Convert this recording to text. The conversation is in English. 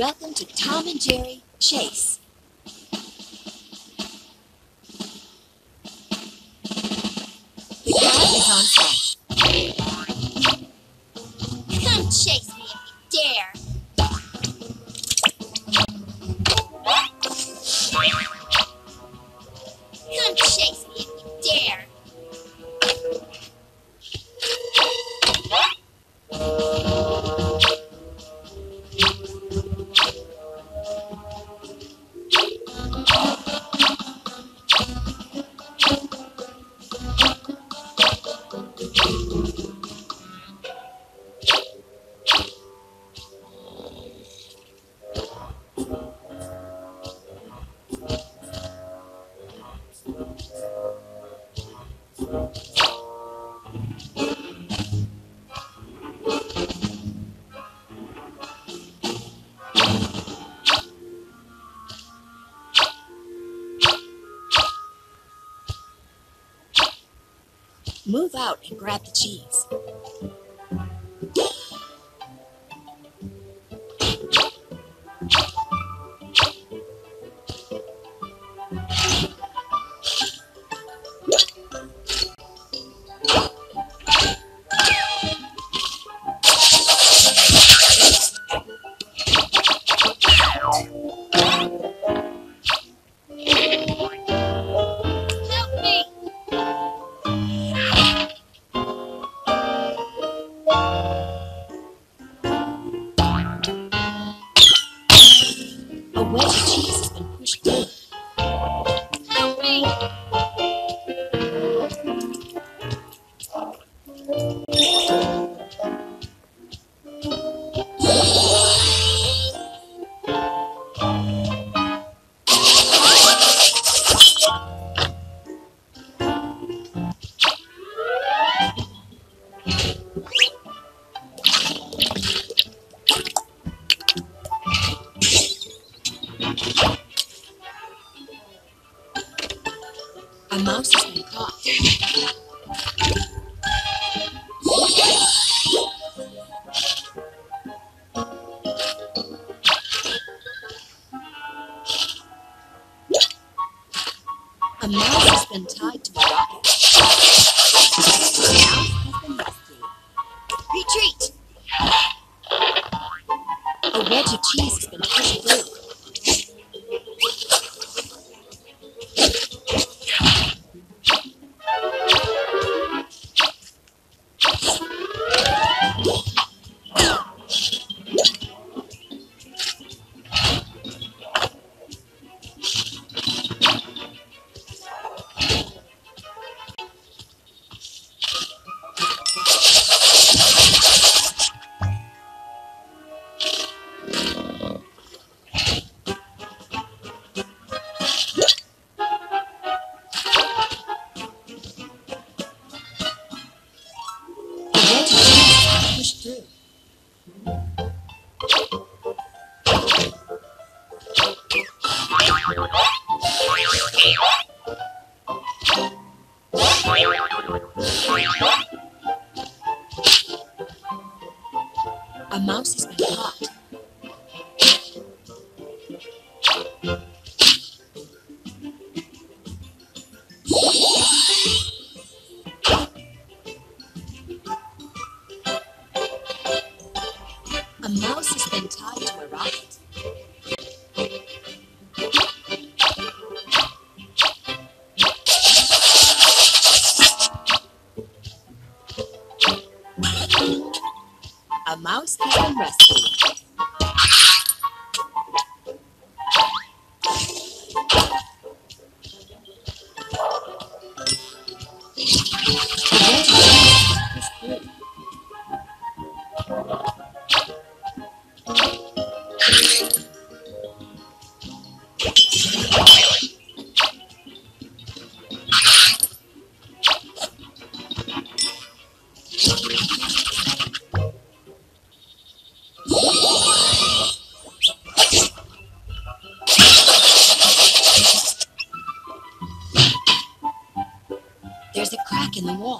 Welcome to Tom and Jerry Chase. The. Move out and grab the cheese. Of cheese has been pushed through. A A mouse has been caught. A mouse has been tied to a rocket. A mouse has been rescued. A けども